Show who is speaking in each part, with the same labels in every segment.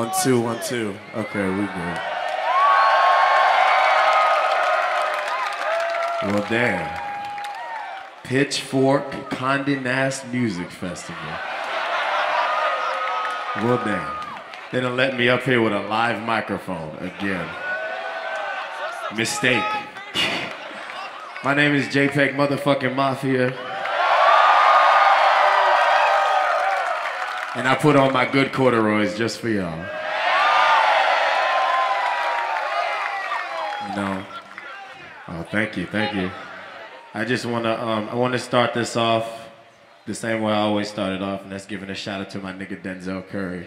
Speaker 1: One, two, one, two. Okay, we good. Well, damn. Pitchfork Condé Nast Music Festival. Well, damn. They done let me up here with a live microphone again. Mistake. My name is JPEG Motherfucking Mafia. And I put on my good corduroys just for y'all. You know. Oh, thank you, thank you. I just wanna um, I wanna start this off the same way I always started off, and that's giving a shout out to my nigga Denzel Curry.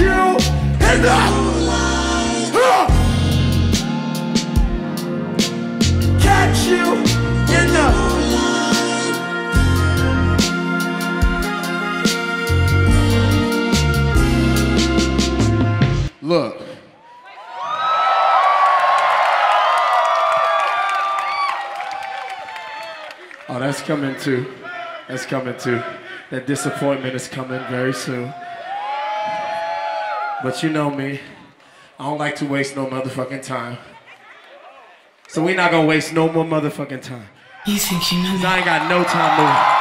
Speaker 2: you in the
Speaker 3: huh. Catch you in the
Speaker 1: Look. Oh, that's coming too. That's coming too. That disappointment is coming very soon. But you know me. I don't like to waste no motherfucking time. So we not gonna waste no more motherfucking time.
Speaker 4: You think you know me?
Speaker 1: I ain't got no time to.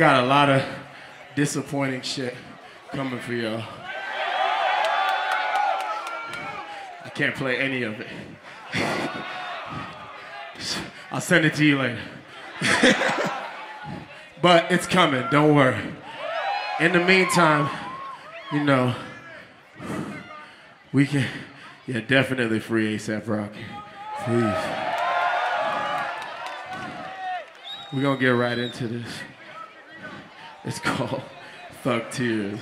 Speaker 1: got
Speaker 3: a
Speaker 1: lot of disappointing shit coming for y'all. I can't play any of it. I'll send it to you later. but it's coming, don't worry. In the meantime, you know, we can, yeah, definitely free ASAP Rocky. Please. We're gonna get right into this. It's called Thug Tears.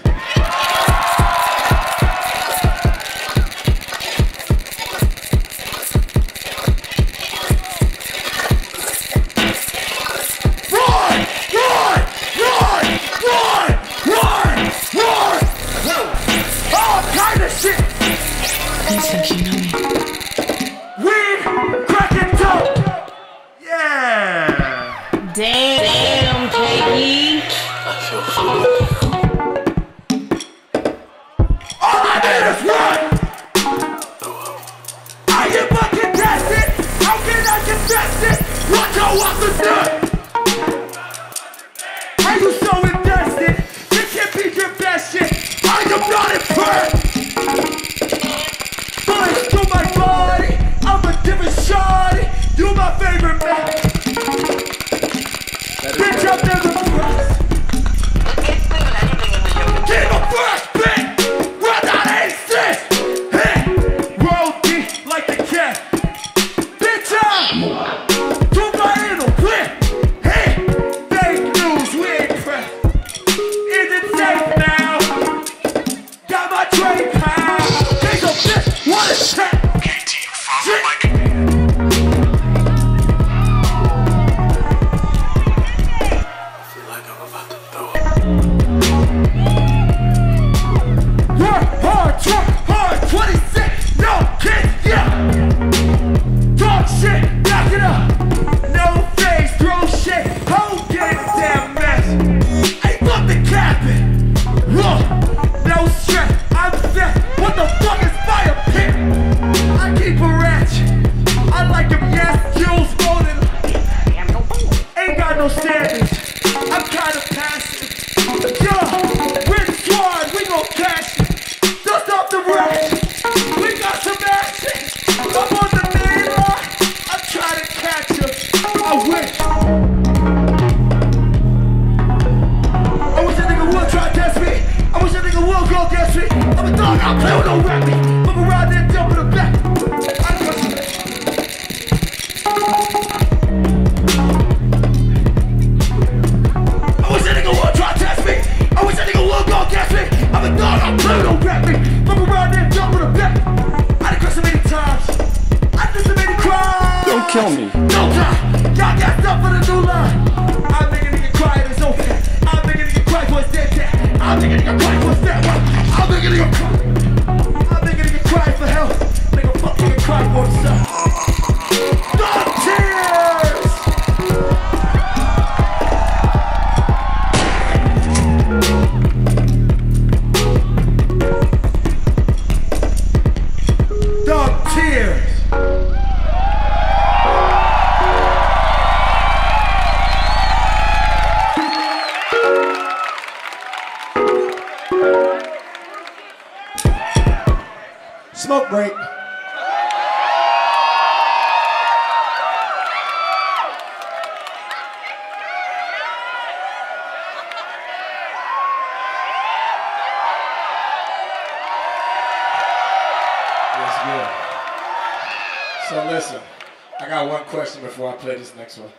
Speaker 1: next one.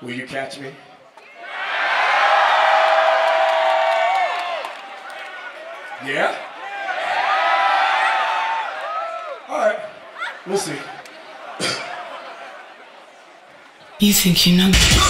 Speaker 1: Will you catch me? Yeah? All right. We'll see.
Speaker 4: You think you know me?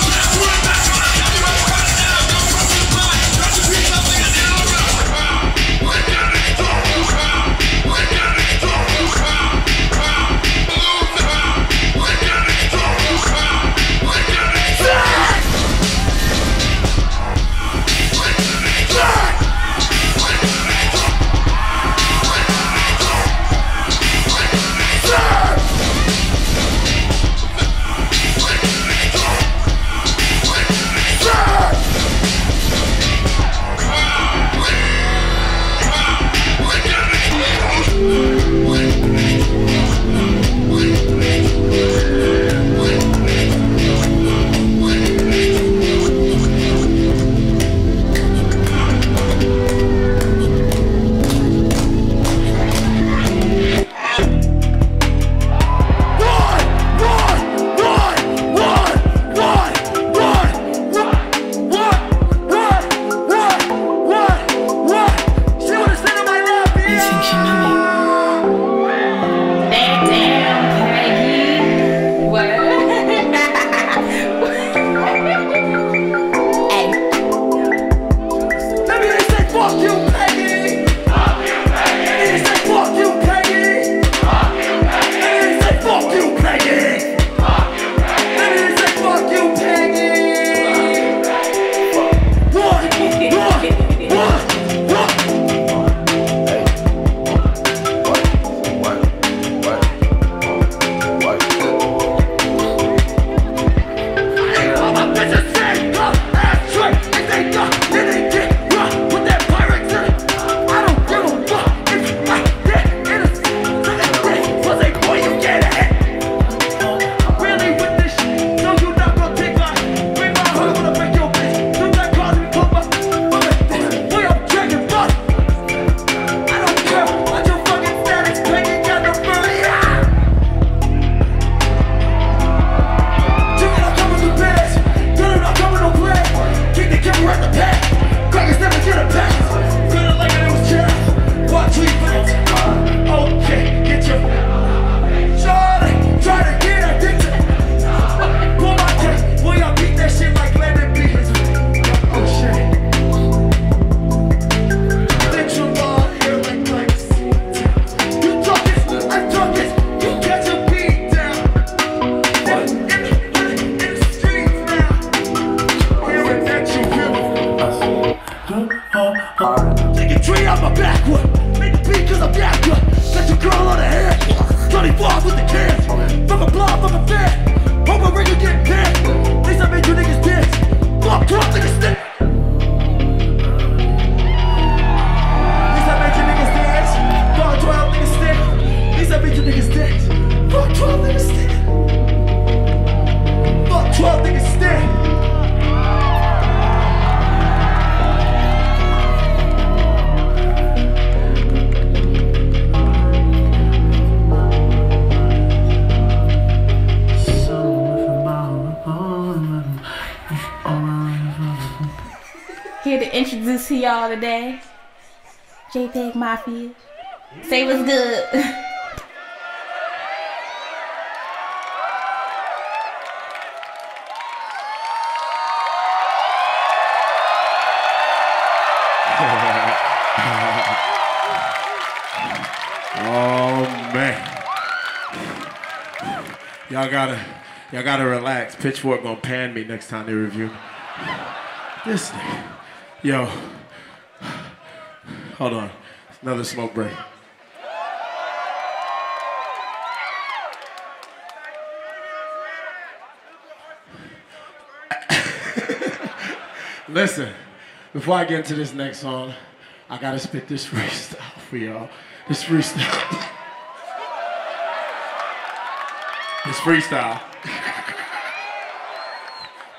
Speaker 5: Y'all today. JPEG Mafia. Say what's good.
Speaker 1: Oh man. Y'all gotta y'all gotta relax. Pitchfork gonna pan me next time they review. This thing. Yo. Hold on. Another smoke break. Listen, before I get into this next song, I gotta spit this freestyle for y'all. This freestyle. this freestyle.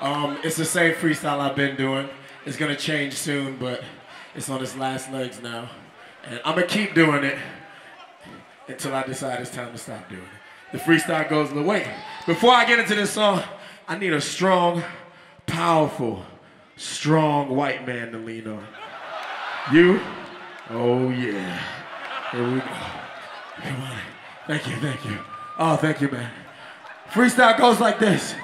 Speaker 1: um, it's the same freestyle I've been doing. It's gonna change soon, but it's on its last legs now. And I'm gonna keep doing it until I decide it's time to stop doing it. The freestyle goes the way. Before I get into this song, I need a strong, powerful, strong white man to lean on. You? Oh yeah. Here we go. Come on. Thank you, thank you. Oh, thank you, man. Freestyle goes like this.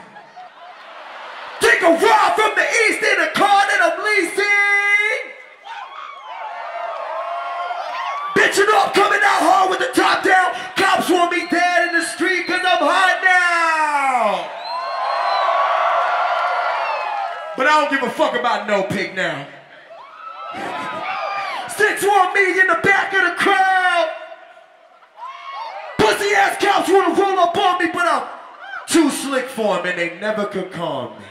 Speaker 1: Take a ride from the east in a car that I'm coming out hard with the top down. Cops want me dead in the street cause I'm hot now. But I don't give a fuck about no pig now. Six want me in the back of the crowd. Pussy ass cops wanna roll up on me, but I'm too slick for them and they never could calm me.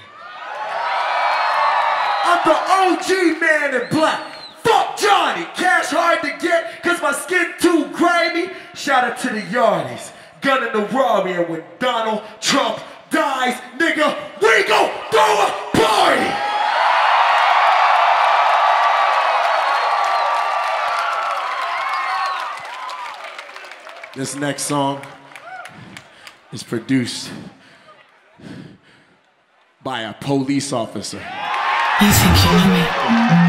Speaker 1: I'm the OG man in black. Fuck Johnny. Cash hard to get cause my skin too grimy. Shout out to the Yardies. Gun in the Rari and when Donald Trump dies, nigga, we go throw a party. This next song is produced by a police officer.
Speaker 4: You think you know me?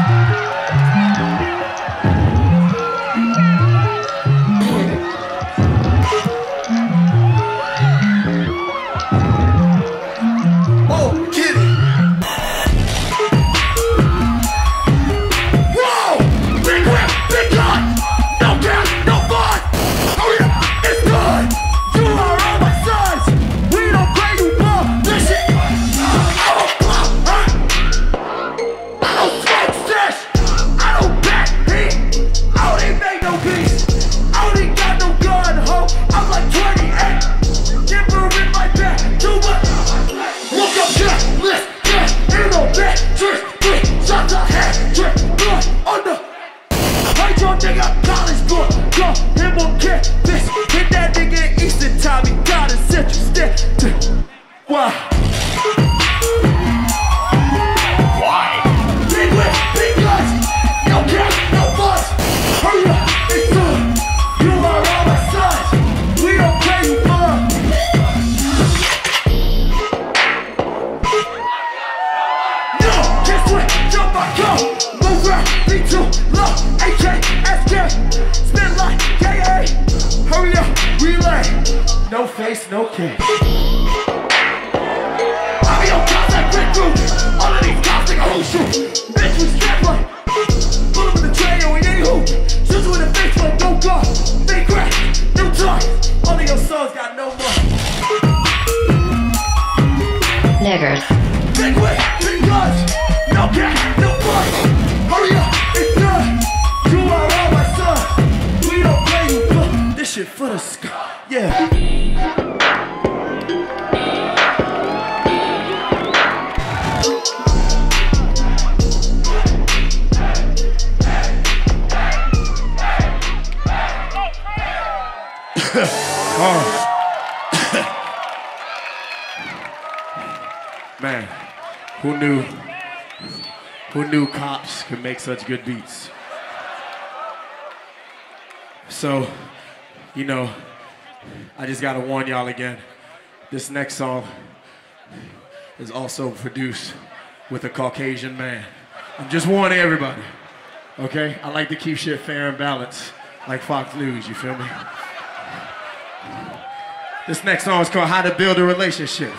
Speaker 2: make
Speaker 1: such good beats. So, you know, I just gotta warn y'all again. This next song is also produced with a Caucasian man.
Speaker 6: I'm just warning everybody, okay? I like to keep shit fair and balanced, like Fox News, you feel me? This next song is called How to Build a Relationship.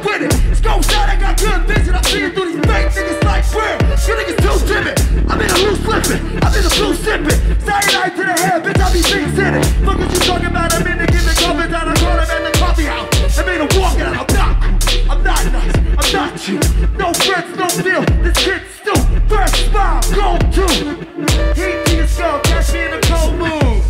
Speaker 1: With it. It's go shot, I got good vision. I'm seeing through these fake niggas like prayer. You niggas too timid. I'm in a loose slipping. I'm in a blue sipping. Cyanide to the head, bitch, I be big sitting. Fuck what you talking about. I'm in the get the cover down. I call him in the coffee house. I made a walk out. I'm not cool. I'm not nice. I'm not you. No friends, no deal. This kid's stupid. First five, go to. Heat to your skull. Catch me in a cold mood.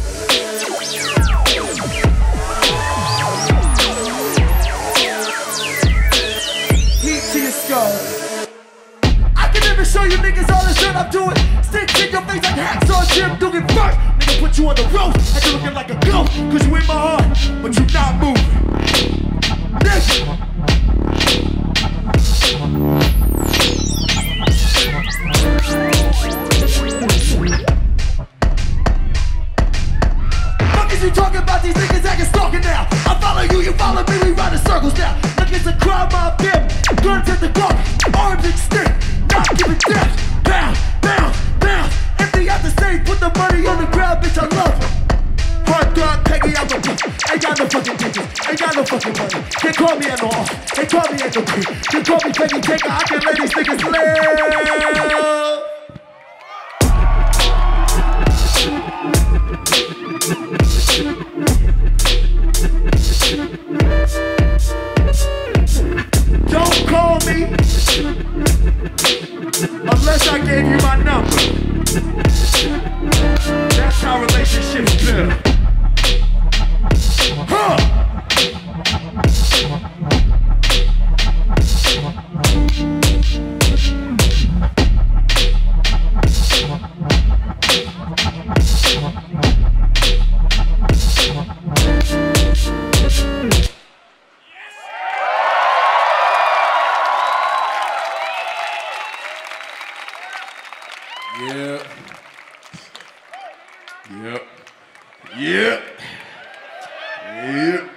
Speaker 1: do it. Stick to your face like hacksaw Jim Duggan first. Nigga put you on the roof. I you looking like a ghost. Cause you in my heart, but you not moving. Nigga.
Speaker 6: Yep.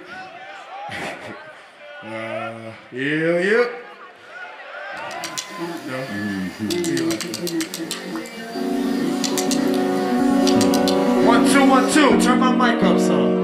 Speaker 6: uh, yeah, yep. One, two, one, two. Turn my mic up
Speaker 1: some.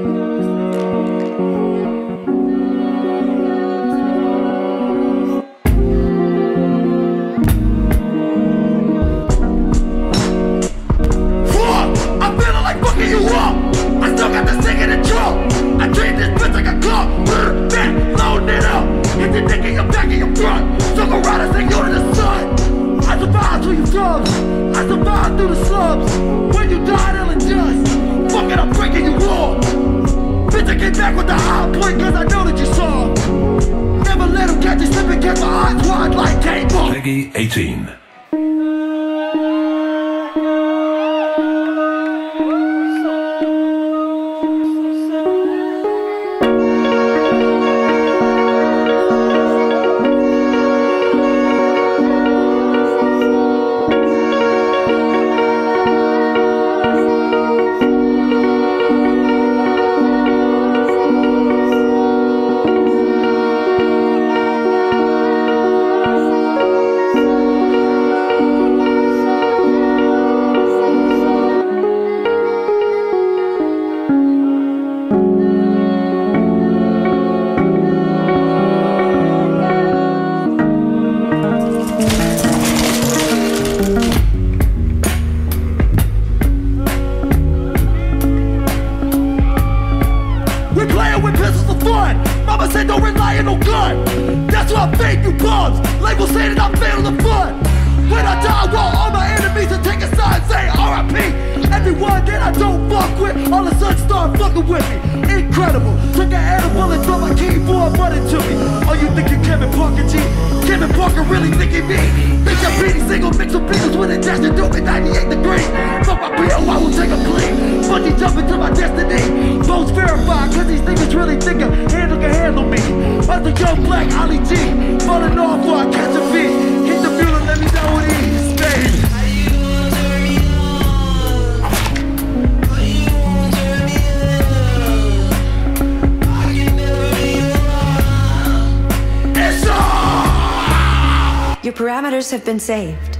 Speaker 7: Saved.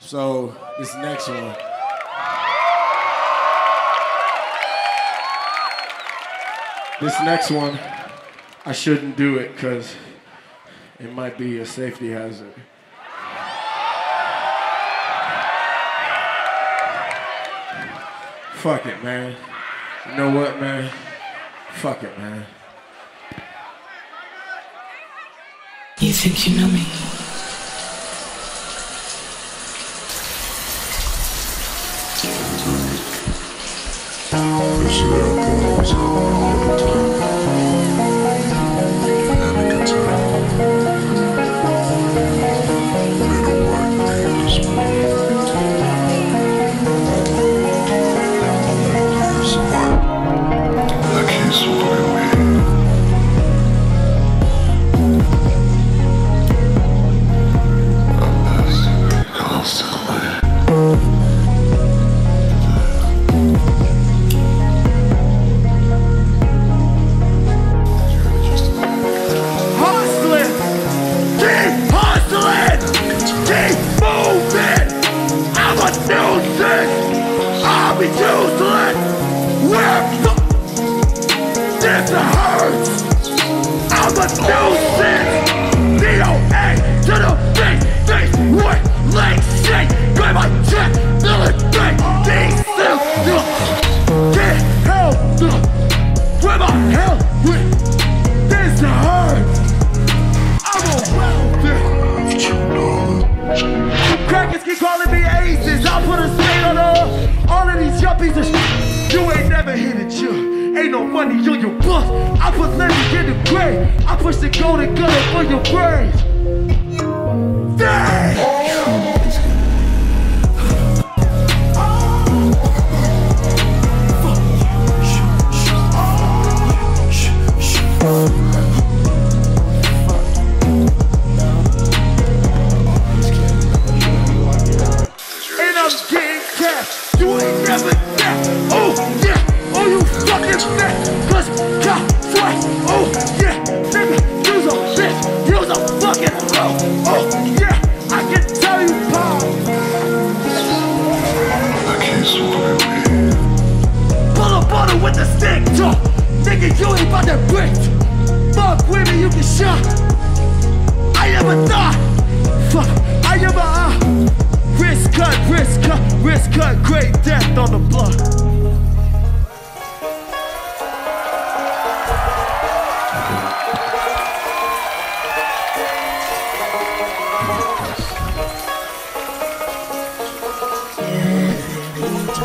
Speaker 1: So this next one. This next one, I shouldn't do it because it might be a safety hazard. Fuck it, man. You know what, man? Fuck it, man.
Speaker 4: Think you know me?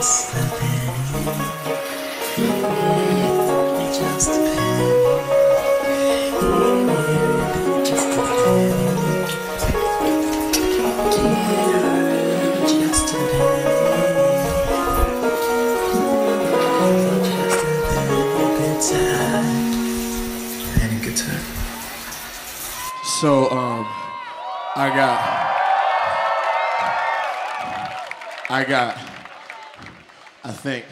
Speaker 3: just a penny. Just a penny. Just a penny. Just a penny.
Speaker 1: So um, I got, I got think,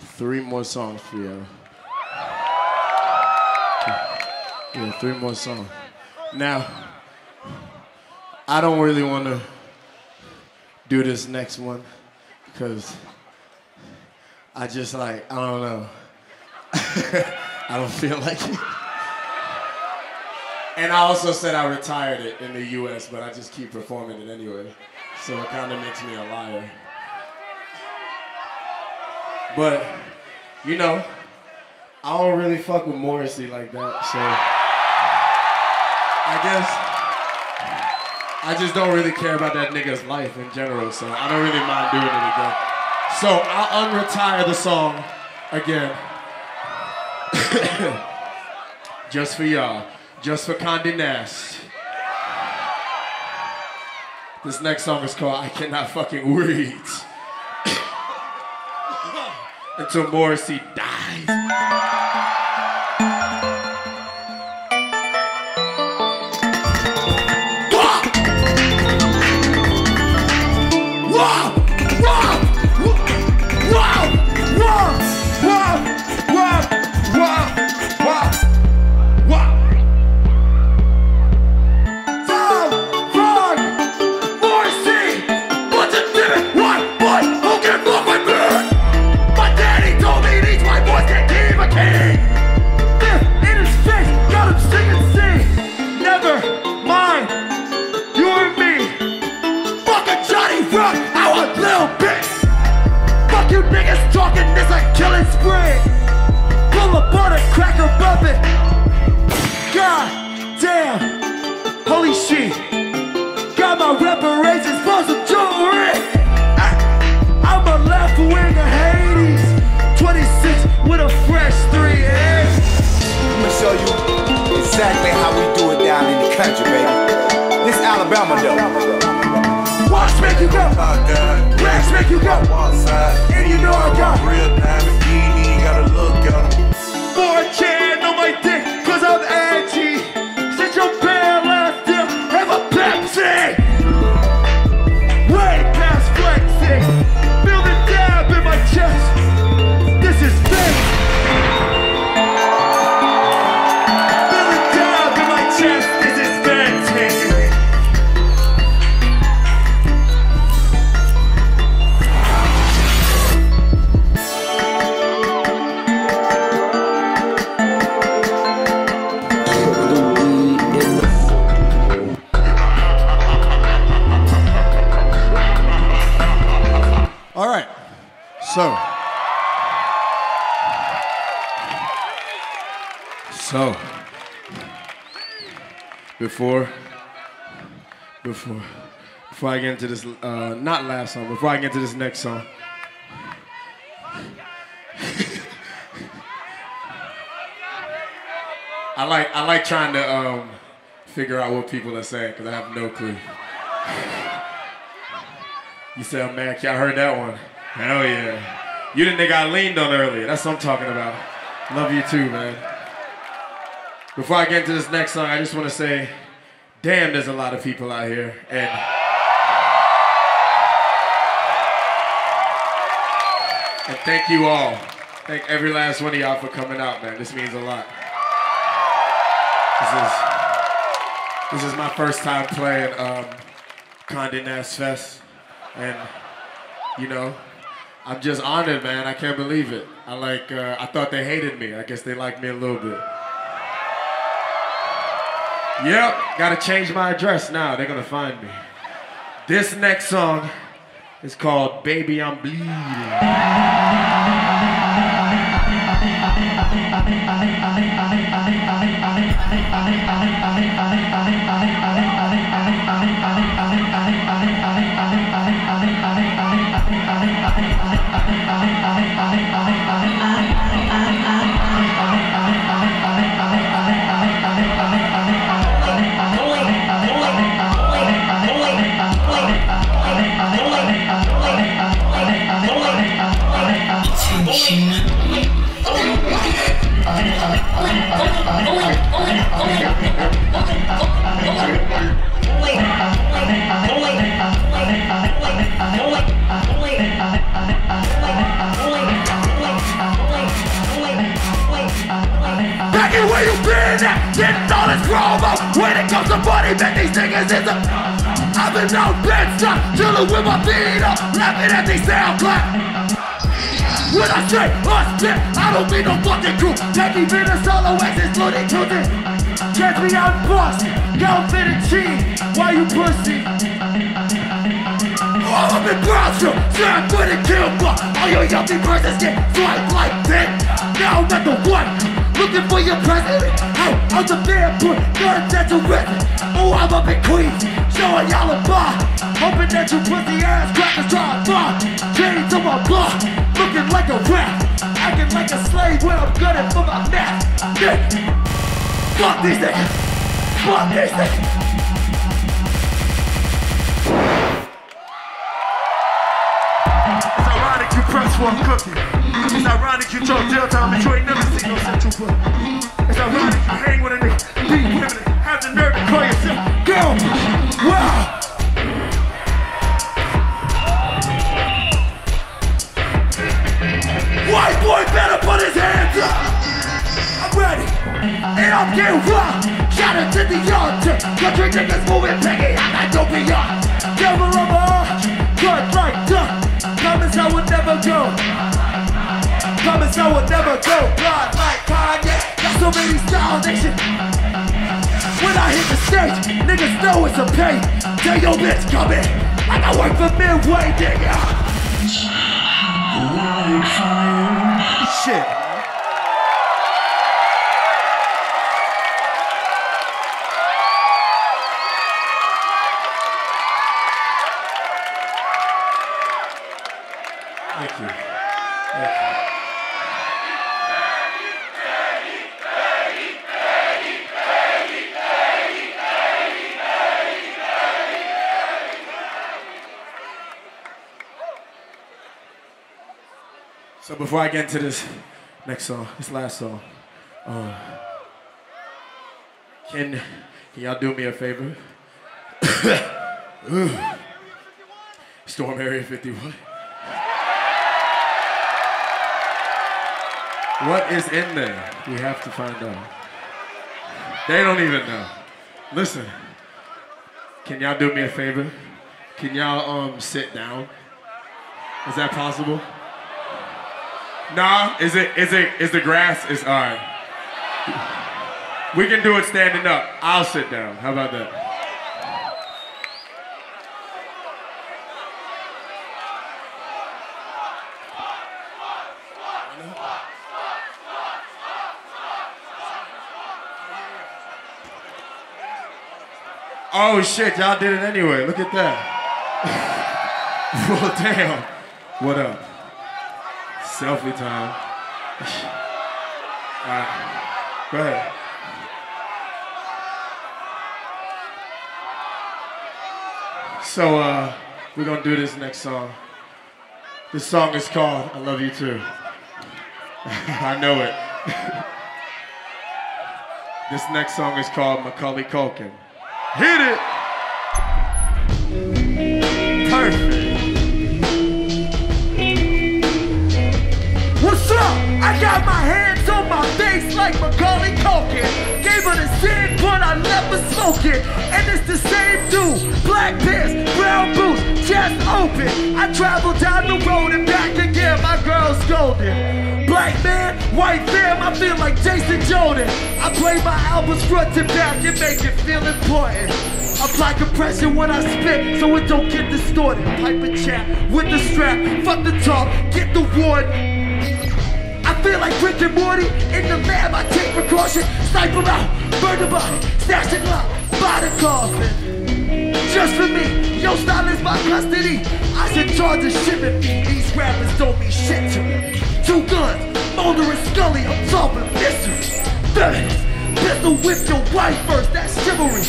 Speaker 1: three more songs for you. Yeah, three more songs. Now, I don't really want to do this next one because I just like, I don't know. I don't feel like it. And I also said I retired it in the US, but I just keep performing it anyway. So it kind of makes me a liar. But, you know, I don't really fuck with Morrissey like that, so I guess I just don't really care about that nigga's life in general, so I don't really mind doing it again. So I'll unretire the song again. just for y'all. Just for Condé Nast. This next song is called I Cannot Fucking Wait. Until Morrissey dies.
Speaker 7: Exactly how we do it down in the country, baby. This Alabama though.
Speaker 1: Watch make you go. Rags make you go. And you know I got
Speaker 7: real diamonds. You ain't gotta look at 'em.
Speaker 1: Boy, chain on my dick, cause I'm edgy.
Speaker 3: Before. Before. Before I get into this, uh, not last song, before I get into this next song. I like I like trying to um, figure out what people are saying because I have no clue. You said, oh, man, I heard that one. Hell yeah. You the nigga I leaned on earlier. That's what I'm talking about. Love you too, man. Before I get into this next song, I just want to say, damn, there's a lot of people out here. And and thank you all. Thank every last one of y'all for coming out, man. This means a lot. This is this is my first time playing um, Condé Nast Fest. And you know, I'm just honored, man. I can't believe it. I like. Uh, I thought they hated me. I guess they like me a little bit. Yep, gotta change my address now. They're gonna find me. This next song is called "Baby I'm Bleeding."
Speaker 1: When it comes to money, man, these niggas is a. I've been out Bed-Stuy, chilling with my feet up, laughing at these sound clap. When I say us shit, I don't mean no fucking crew. Taking me to solo exits, loading to this. Catch me out bust, got fitted cheese. Why you pussy? All up in Brownsville, snap with kill fuck. All your yuppie persons get swiped like this. Now I'm at the one, looking for your president. Oh, I'm the man, put guns at your wrist. Oh, I'm up in Queens, showing y'all a bar. Hoping that you pussy ass crackers try to fuck. Chained to my block, looking like a rat. Acting like a slave when I'm gunning for my neck. Nick, fuck these niggas. Fuck these niggas. It's ironic you press a cookie. It's ironic you talk jail time and you ain't never seen no central book. It's ironic you hang with a nigga, beat women, have the nerve to call yourself girl. Wow. White boy better put his hands up. I'm ready. And I'm getting rocked. Shout out to the altar. Country niggas moving piggy. I got no beyond. My heart. Cut like duck. Promise I would never go. Promise I would never go. Blind like Kanye. Got so many styles, they should. When I hit the stage, niggas know it's a pain. Tell your bitch come in. Like I work for Midway, nigga. Shit.
Speaker 8: Before I get into this next song, this last song, can, can y'all do me a favor? Storm Area 51. What is in there? We have to find out. They don't even know. Listen, can y'all do me a favor? Can y'all um sit down? Is that possible? Nah, is it is it is the grass is alright. We can do it standing up. I'll sit down. How about that? Oh shit, y'all did it anyway. Look at that. well, damn. What up? Selfie time. All right, go ahead. So, uh, we're gonna do this next song. This song is called I Love You Too. I know it. this next song is called Macaulay Culkin. Hit it!
Speaker 1: What's up? I got my hands on my face like Macaulay Culkin. Gave her the sin, but I never smoke it. And it's the same dude. Black pants, brown boots, chest open. I travel down the road and back again. My girl's golden. Black man, white fam, I feel like Jason Jordan. I play my albums front to back and make it feel important. Apply compression when I spit so it don't get distorted. Pipe and chat with the strap, fuck the talk, get the wood. Feel like Rick and Morty in the lab. I take precaution, snipe him out, burn the body, stash the clock, buy the coffin. Just for me, yo style is my custody. I should charge of shipping fee. These rappers don't mean shit to me. Two guns, Mulder and Scully, I'm solving mysteries. Feminist, pistol whip your wife first, that's chivalry.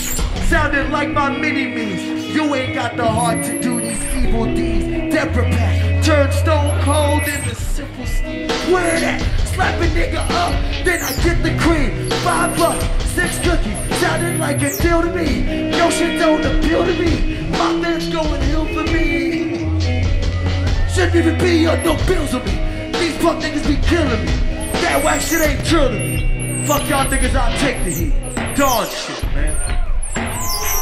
Speaker 1: Sounded like my mini-me's. You ain't got the heart to do these evil deeds. Debra pack, turn stone cold in the simple steam. Where that? Slap a nigga up, then I get the cream. Five bucks, six cookies, sounded like a deal to me. No shit don't appeal to me. My man's going hill for me. Shouldn't even be on no bills with me. These punk niggas be killing me. That whack shit ain't to me. Fuck y'all niggas, I'll take the heat. Dog shit, man.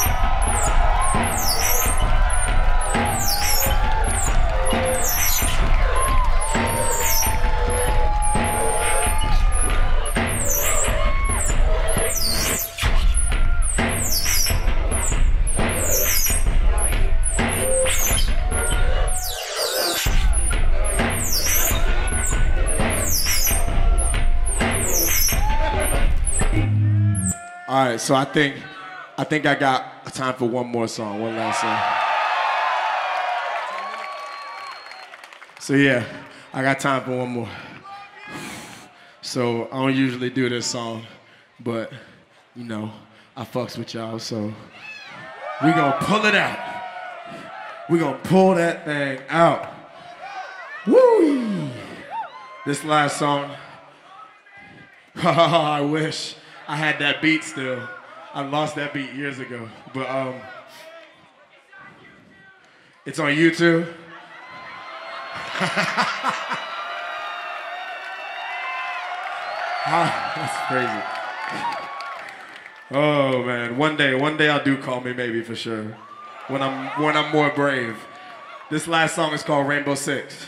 Speaker 8: Right, so I think I think I got time for one more song, one last song. So yeah, I got time for one more. So I don't usually do this song, but you know, I fucks with y'all, so we gonna pull it out. We gonna pull that thing out. Woo! This last song, I wish I had that beat still. I lost that beat years ago, but um, it's on YouTube. Ah, that's crazy. Oh man, one day, one day I'll do call me maybe for sure. When I'm when I'm more brave. This last song is called Rainbow Six.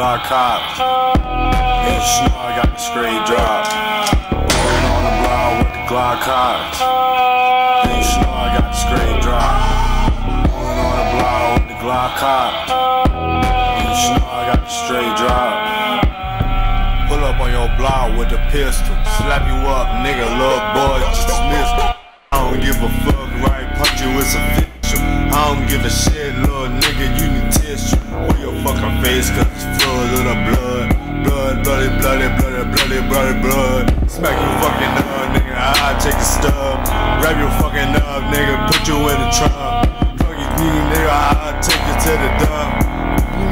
Speaker 9: With Glock cop. Nigga sure I got the straight drop. Bullet on the block with the Glock cop. Nigga sure I got the straight drop. Bullet on the block with the Glock cop. Nigga sure I got the straight drop. Pull up on your block with the pistol. Slap you up, nigga, little boy, just dismissed. I don't give a fuck, right? Punch you, it's official. I don't give a shit, Your face, cause it's full of the blood. Blood, bloody, bloody, bloody, bloody, bloody, blood. Smack you fucking up, nigga, I take a stub. Grab your fucking up, nigga, put you in the trunk. Fuck you, nigga, I take you to the dump.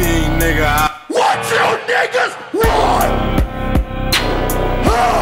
Speaker 9: You nigga, I.
Speaker 1: What you niggas want? Huh?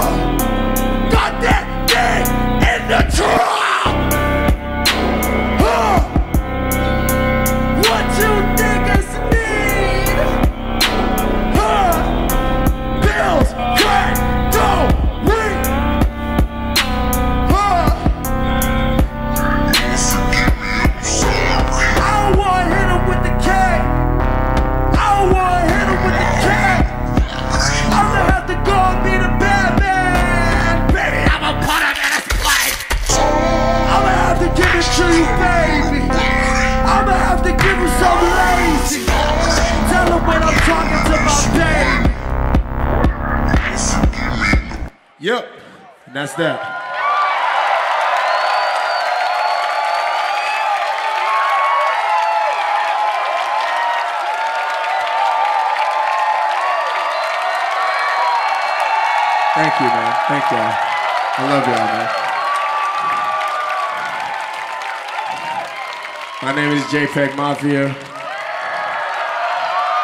Speaker 8: Thank y'all. I love y'all, man. My name is JPEG Mafia.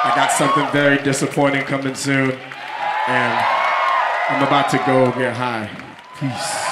Speaker 8: I got something very disappointing coming soon, and I'm about to go get high. Peace.